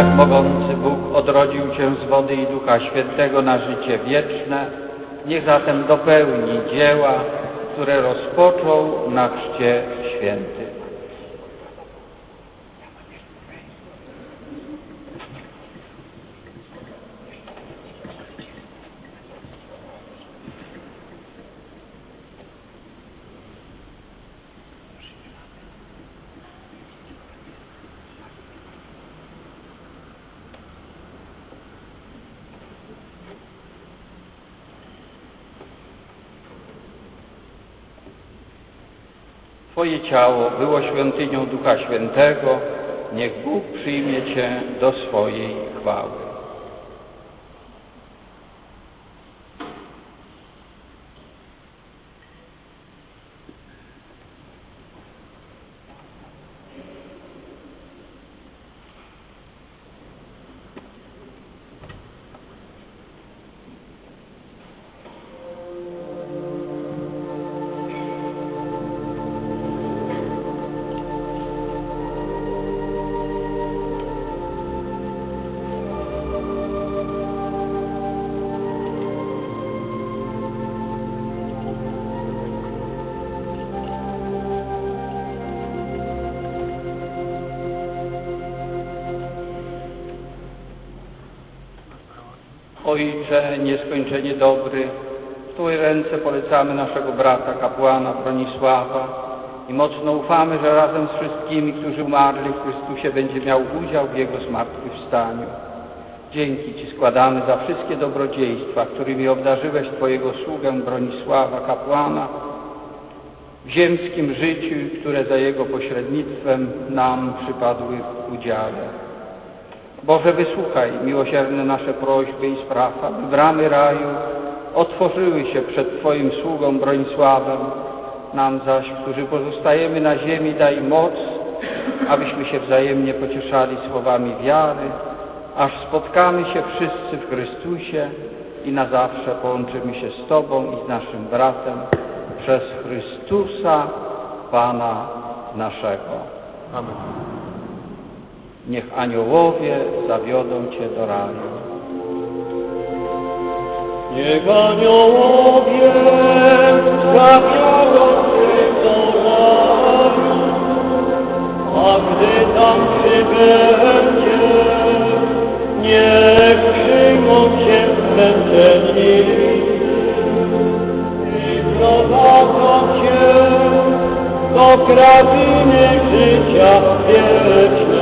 Wszechmogący Bóg odrodził Cię z wody i Ducha Świętego na życie wieczne. Niech zatem dopełni dzieła, które rozpoczął na chrzcie święty. Twoje ciało było świątynią Ducha Świętego, niech Bóg przyjmie Cię do swojej chwały. Ojcze nieskończenie dobry, w Twoje ręce polecamy naszego brata kapłana Bronisława i mocno ufamy, że razem z wszystkimi, którzy umarli w Chrystusie, będzie miał udział w Jego zmartwychwstaniu. Dzięki Ci składamy za wszystkie dobrodziejstwa, którymi obdarzyłeś Twojego sługę Bronisława kapłana w ziemskim życiu, które za Jego pośrednictwem nam przypadły w udziale. Boże, wysłuchaj miłosierne nasze prośby i spraw, aby bramy raju otworzyły się przed Twoim sługą Bronisławem. Nam zaś, którzy pozostajemy na ziemi, daj moc, abyśmy się wzajemnie pocieszali słowami wiary, aż spotkamy się wszyscy w Chrystusie i na zawsze połączymy się z Tobą i z naszym bratem przez Chrystusa, Pana naszego. Amen. Niech aniołowie zawiodą Cię do raju. Niech aniołowie zawiodą Cię do raju, a gdy tam przybędzie, niech przyjmą Cię zmęczeni i prowadzą Cię do krainy życia wiecznego.